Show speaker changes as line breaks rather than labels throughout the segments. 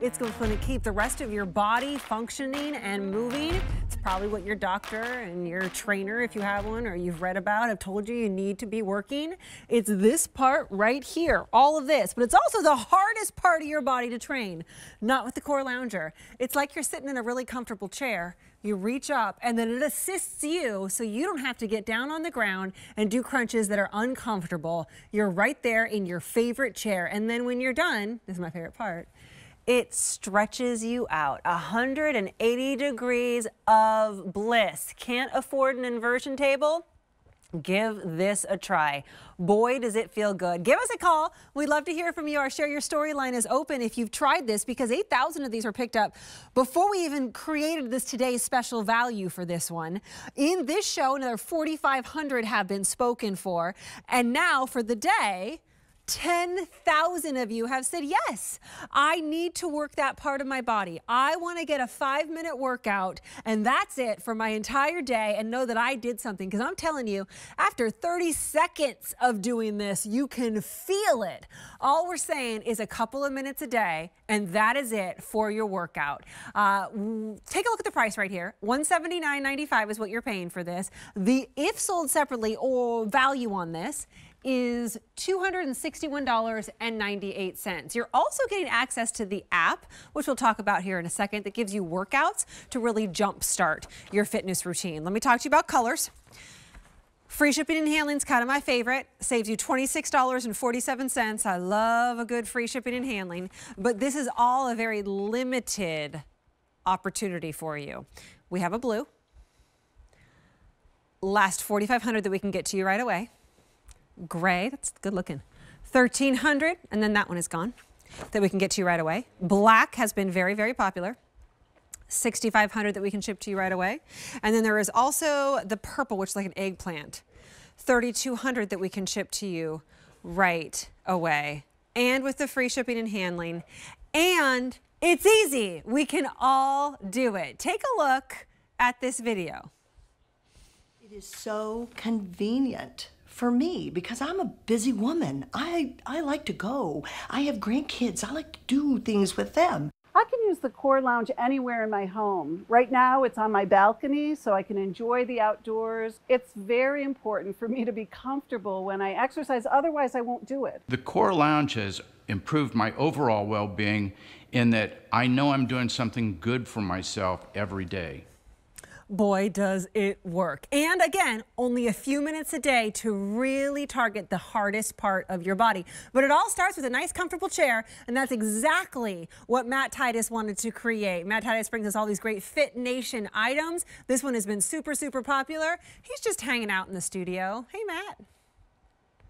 It's going to keep the rest of your body functioning and moving. It's probably what your doctor and your trainer, if you have one or you've read about, have told you you need to be working. It's this part right here, all of this, but it's also the hardest part of your body to train, not with the Core Lounger. It's like you're sitting in a really comfortable chair you reach up and then it assists you so you don't have to get down on the ground and do crunches that are uncomfortable. You're right there in your favorite chair. And then when you're done, this is my favorite part, it stretches you out 180 degrees of bliss. Can't afford an inversion table? Give this a try. Boy, does it feel good. Give us a call. We'd love to hear from you. Our Share Your Storyline is open if you've tried this because 8,000 of these were picked up before we even created this today's special value for this one. In this show, another 4,500 have been spoken for. And now for the day, 10,000 of you have said, yes, I need to work that part of my body. I want to get a five minute workout and that's it for my entire day and know that I did something. Because I'm telling you, after 30 seconds of doing this, you can feel it. All we're saying is a couple of minutes a day and that is it for your workout. Uh, take a look at the price right here. $179.95 is what you're paying for this. The if sold separately or value on this is $261.98. You're also getting access to the app, which we'll talk about here in a second, that gives you workouts to really jumpstart your fitness routine. Let me talk to you about colors. Free shipping and handling is kind of my favorite. Saves you $26.47. I love a good free shipping and handling, but this is all a very limited opportunity for you. We have a blue, last 4,500 that we can get to you right away. Gray, that's good looking. 1300 and then that one is gone that we can get to you right away. Black has been very, very popular. 6,500 that we can ship to you right away. And then there is also the purple, which is like an eggplant. 3,200 that we can ship to you right away. And with the free shipping and handling. And it's easy. We can all do it. Take a look at this video.
It is so convenient for me because I'm a busy woman. I, I like to go. I have grandkids. I like to do things with them.
I can use the Core Lounge anywhere in my home. Right now, it's on my balcony so I can enjoy the outdoors. It's very important for me to be comfortable when I exercise, otherwise, I won't do it.
The Core Lounge has improved my overall well being in that I know I'm doing something good for myself every day
boy, does it work. And again, only a few minutes a day to really target the hardest part of your body. But it all starts with a nice, comfortable chair, and that's exactly what Matt Titus wanted to create. Matt Titus brings us all these great FITNATION items. This one has been super, super popular. He's just hanging out in the studio. Hey, Matt.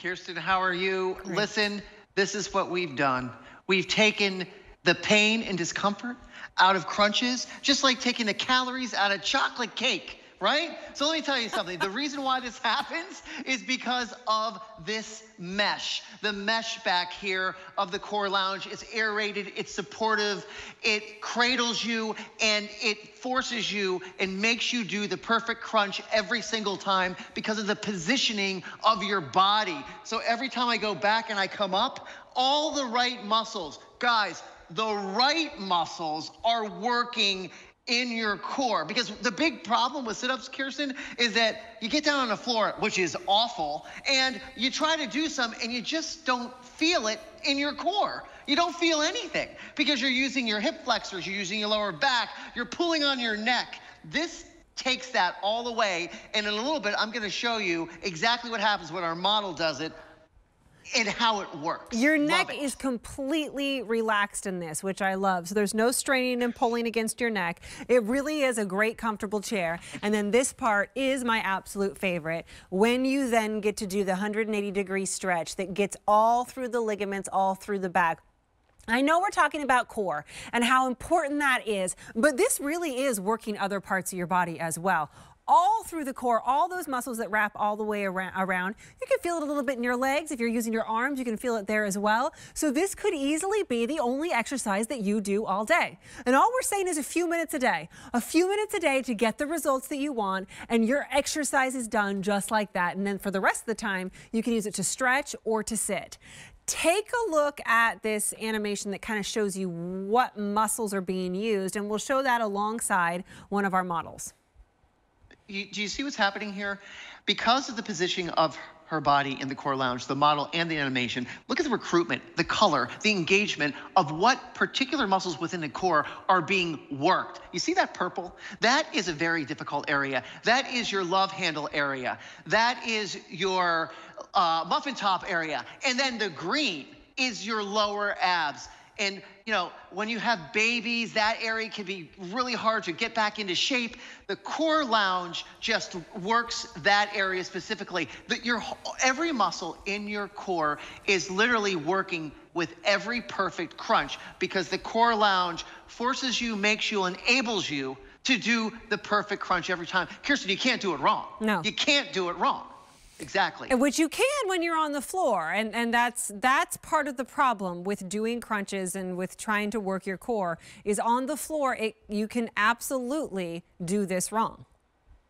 Kirsten, how are you? Great. Listen, this is what we've done. We've taken the pain and discomfort out of crunches, just like taking the calories out of chocolate cake, right? So let me tell you something. the reason why this happens is because of this mesh. The mesh back here of the core lounge is aerated, it's supportive, it cradles you, and it forces you and makes you do the perfect crunch every single time because of the positioning of your body. So every time I go back and I come up, all the right muscles, guys, the right muscles are working in your core. Because the big problem with sit ups, Kirsten, is that you get down on the floor, which is awful, and you try to do some and you just don't feel it in your core. You don't feel anything because you're using your hip flexors, you're using your lower back, you're pulling on your neck. This takes that all the way, and in a little bit, I'm gonna show you exactly what happens when our model does it and how it works.
Your neck is completely relaxed in this, which I love. So there's no straining and pulling against your neck. It really is a great comfortable chair. And then this part is my absolute favorite. When you then get to do the 180 degree stretch that gets all through the ligaments, all through the back. I know we're talking about core and how important that is, but this really is working other parts of your body as well all through the core, all those muscles that wrap all the way around. You can feel it a little bit in your legs. If you're using your arms, you can feel it there as well. So this could easily be the only exercise that you do all day. And all we're saying is a few minutes a day, a few minutes a day to get the results that you want. And your exercise is done just like that. And then for the rest of the time, you can use it to stretch or to sit. take a look at this animation that kind of shows you what muscles are being used, and we'll show that alongside one of our models.
You, do you see what's happening here? Because of the positioning of her body in the core lounge, the model and the animation. Look at the recruitment, the color, the engagement of what particular muscles within the core are being worked. You see that purple? That is a very difficult area. That is your love handle area. That is your uh, muffin top area. And then the green is your lower abs. And, you know, when you have babies, that area can be really hard to get back into shape. The core lounge just works that area specifically. That your every muscle in your core is literally working with every perfect crunch because the core lounge forces you, makes you, enables you to do the perfect crunch every time. Kirsten, you can't do it wrong.
No.
You can't do it wrong. Exactly.
And which you can when you're on the floor. And, and that's, that's part of the problem with doing crunches and with trying to work your core is on the floor, it, you can absolutely do this wrong.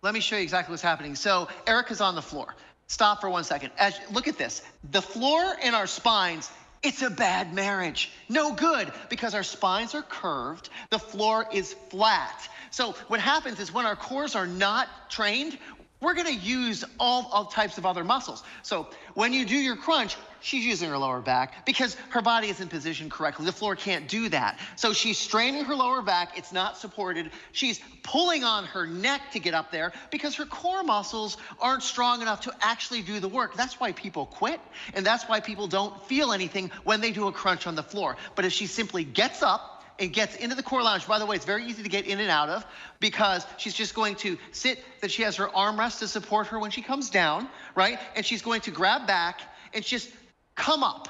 Let me show you exactly what's happening. So Erica's on the floor. Stop for one second. As, look at this. The floor and our spines it's a bad marriage. No good because our spines are curved, the floor is flat. So what happens is when our cores are not trained, we're gonna use all, all types of other muscles. So when you do your crunch, she's using her lower back because her body isn't positioned correctly. The floor can't do that. So she's straining her lower back, it's not supported. She's pulling on her neck to get up there because her core muscles aren't strong enough to actually do the work. That's why people quit, and that's why people don't feel anything when they do a crunch on the floor. But if she simply gets up, and gets into the core lounge. By the way, it's very easy to get in and out of because she's just going to sit, that she has her armrest to support her when she comes down, right? And she's going to grab back and just come up.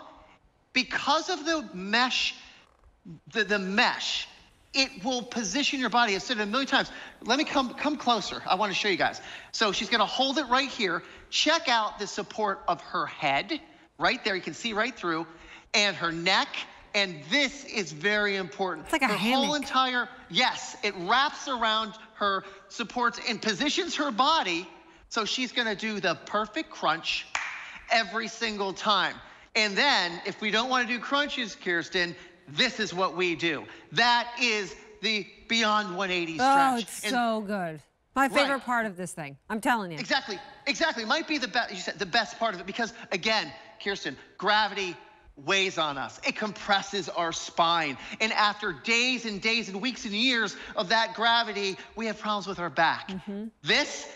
Because of the mesh, the, the mesh, it will position your body. I've said it a million times. Let me come, come closer. I want to show you guys. So she's going to hold it right here. Check out the support of her head right there. You can see right through. And her neck and this is very important.
It's like a
her
hammock.
whole entire, yes, it wraps around her, supports and positions her body so she's gonna do the perfect crunch every single time. And then if we don't wanna do crunches, Kirsten, this is what we do. That is the Beyond 180 stretch.
Oh, it's
and
so good. My favorite
Right.
part of this thing. I'm telling you.
Exactly, exactly. Might be the best. You said the best part of it because again, Kirsten, gravity weighs on us. It compresses our spine. And after days and days and weeks and years of that gravity, we have problems with our back. Mm-hmm. This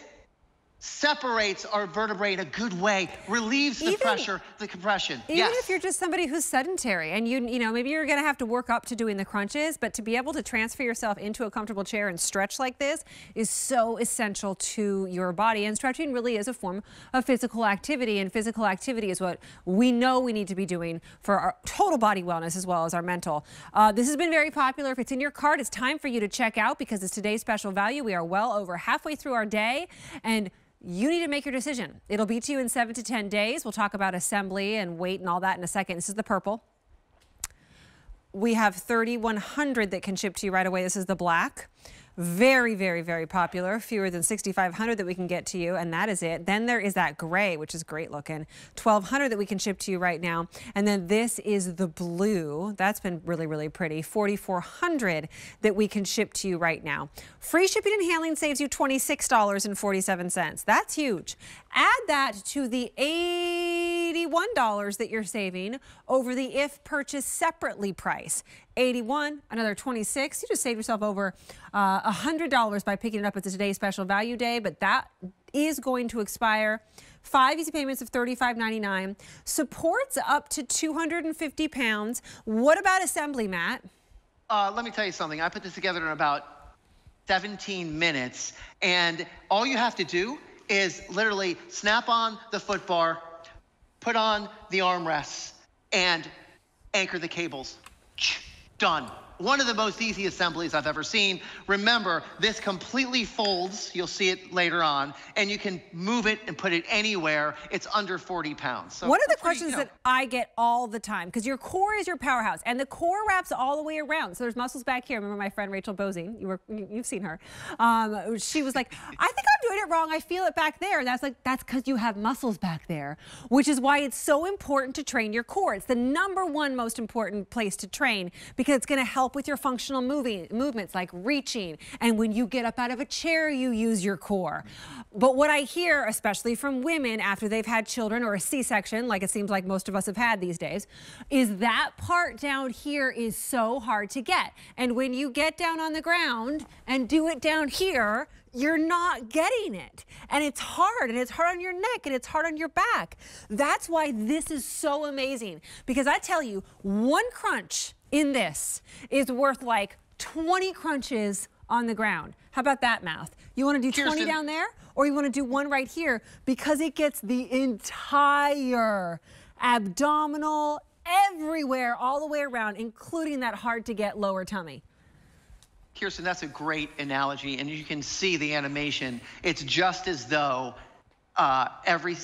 separates our vertebrae in a good way, relieves the
Even-
pressure, the compression.
Even
yes.
if you're just somebody who's sedentary and you you know maybe you're going to have to work up to doing the crunches, but to be able to transfer yourself into a comfortable chair and stretch like this is so essential to your body. And stretching really is a form of physical activity, and physical activity is what we know we need to be doing for our total body wellness as well as our mental. Uh, this has been very popular. If it's in your cart, it's time for you to check out because it's today's special value. We are well over halfway through our day, and you need to make your decision. It'll be to you in seven to 10 days. We'll talk about assembly and weight and all that in a second. This is the purple. We have 3,100 that can ship to you right away. This is the black. Very, very, very popular. Fewer than 6,500 that we can get to you, and that is it. Then there is that gray, which is great looking. 1,200 that we can ship to you right now. And then this is the blue. That's been really, really pretty. 4,400 that we can ship to you right now. Free shipping and handling saves you $26.47. That's huge. Add that to the $81 that you're saving over the if purchased separately price. 81, another 26. You just saved yourself over uh, $100 by picking it up at the Today special value day, but that is going to expire. Five easy payments of $35.99. Supports up to 250 pounds. What about assembly, Matt?
Uh, let me tell you something. I put this together in about 17 minutes, and all you have to do is literally snap on the foot bar, put on the armrests, and anchor the cables. Done. One of the most easy assemblies I've ever seen. Remember, this completely folds. You'll see it later on. And you can move it and put it anywhere. It's under 40 pounds.
So One of the questions you know, that I get all the time, because your core is your powerhouse, and the core wraps all the way around. So there's muscles back here. Remember my friend Rachel Bozine? You were, you've seen her. Um, she was like, I think I'm doing it wrong. I feel it back there. And that's like, that's because you have muscles back there, which is why it's so important to train your core. It's the number one most important place to train because it's going to help with your functional moving, movements like reaching. And when you get up out of a chair, you use your core. But what I hear, especially from women after they've had children or a C-section, like it seems like most of us have had these days, is that part down here is so hard to get. And when you get down on the ground and do it down here, you're not getting it. And it's hard, and it's hard on your neck, and it's hard on your back. That's why this is so amazing. Because I tell you, one crunch in this is worth like 20 crunches on the ground. How about that math? You want to do 20 down there, or you want to do one right here because it gets the entire abdominal, everywhere, all the way around, including that hard to get lower tummy.
Kirsten, that's a great analogy, and you can see the animation. It's just as though uh, every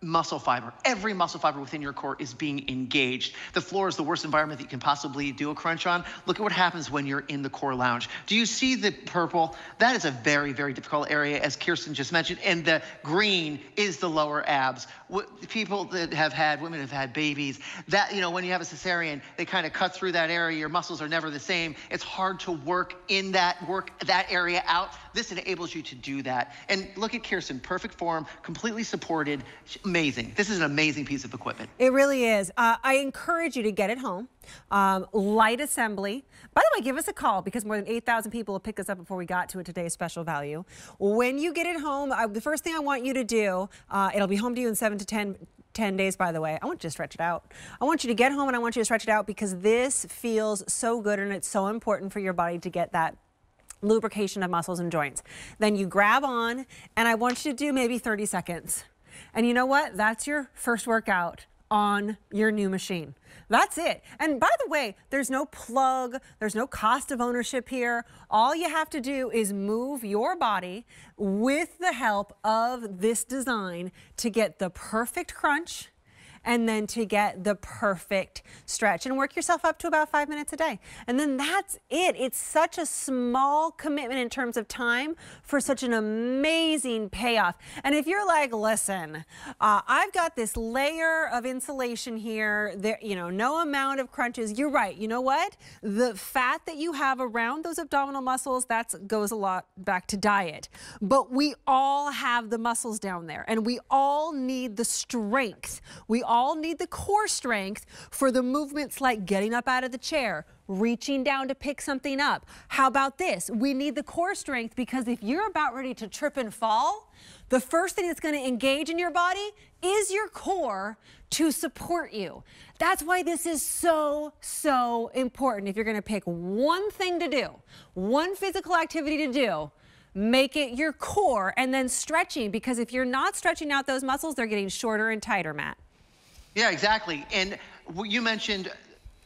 muscle fiber. Every muscle fiber within your core is being engaged. The floor is the worst environment that you can possibly do a crunch on. Look at what happens when you're in the core lounge. Do you see the purple? That is a very, very difficult area, as Kirsten just mentioned. And the green is the lower abs. What, People that have had, women have had babies, that, you know, when you have a cesarean, they kind of cut through that area. Your muscles are never the same. It's hard to work in that, work that area out. This enables you to do that. And look at Kirsten, perfect form, completely supported amazing. This is an amazing piece of equipment.
It really is. Uh, I encourage you to get it home. Um, light assembly. By the way, give us a call because more than 8,000 people will pick us up before we got to a today's special value. When you get it home, uh, the first thing I want you to do, uh, it'll be home to you in seven to 10 10 days, by the way. I want you to stretch it out. I want you to get home and I want you to stretch it out because this feels so good and it's so important for your body to get that lubrication of muscles and joints. Then you grab on and I want you to do maybe 30 seconds. And you know what? That's your first workout on your new machine. That's it. And by the way, there's no plug, there's no cost of ownership here. All you have to do is move your body with the help of this design to get the perfect crunch and then to get the perfect stretch and work yourself up to about five minutes a day. And then that's it. It's such a small commitment in terms of time for such an amazing payoff. And if you're like, listen, uh, I've got this layer of insulation here, there, you know, no amount of crunches. You're right. You know what? The fat that you have around those abdominal muscles, that goes a lot back to diet. But we all have the muscles down there and we all need the strength. We all all need the core strength for the movements like getting up out of the chair, reaching down to pick something up. How about this? We need the core strength because if you're about ready to trip and fall, the first thing that's going to engage in your body is your core to support you. That's why this is so, so important. If you're going to pick one thing to do, one physical activity to do, make it your core and then stretching because if you're not stretching out those muscles, they're getting shorter and tighter, Matt.
Yeah, exactly. And you mentioned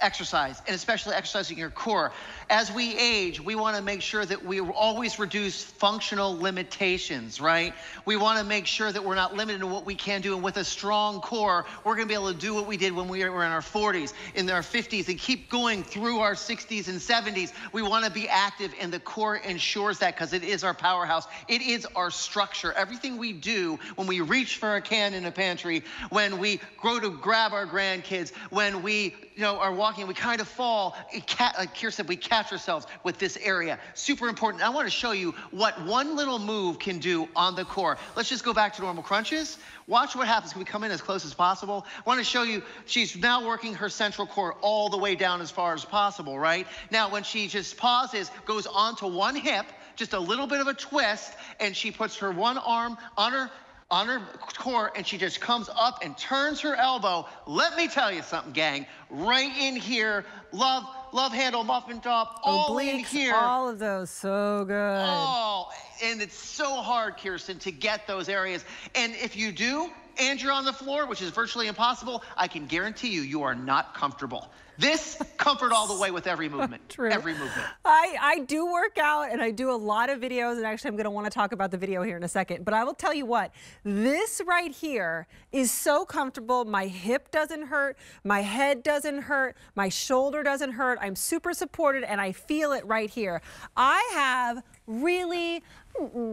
exercise, and especially exercising your core. As we age, we want to make sure that we always reduce functional limitations, right? We want to make sure that we're not limited in what we can do. And with a strong core, we're going to be able to do what we did when we were in our 40s, in our 50s, and keep going through our 60s and 70s. We want to be active, and the core ensures that because it is our powerhouse. It is our structure. Everything we do when we reach for a can in a pantry, when we go to grab our grandkids, when we you know, are walking, we kind of fall. like Kier said, we catch ourselves with this area. Super important. I want to show you what one little move can do on the core. Let's just go back to normal crunches. Watch what happens. Can we come in as close as possible? I want to show you, she's now working her central core all the way down as far as possible, right? Now, when she just pauses, goes onto one hip, just a little bit of a twist, and she puts her one arm on her on her core and she just comes up and turns her elbow. Let me tell you something, gang. Right in here, love, love handle, muffin top, all Obliques, in here.
All of those, so good.
Oh, and it's so hard, Kirsten, to get those areas. And if you do, and you're on the floor, which is virtually impossible, I can guarantee you, you are not comfortable. This comfort all the way with every movement.
True.
Every movement.
I, I do work out and I do a lot of videos, and actually, I'm going to want to talk about the video here in a second. But I will tell you what, this right here is so comfortable. My hip doesn't hurt, my head doesn't hurt, my shoulder doesn't hurt. I'm super supported, and I feel it right here. I have really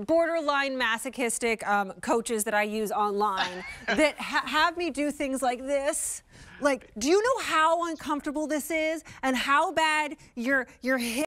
borderline masochistic um, coaches that I use online that ha have me do things like this. Like, do you know how uncomfortable this is and how bad your your hip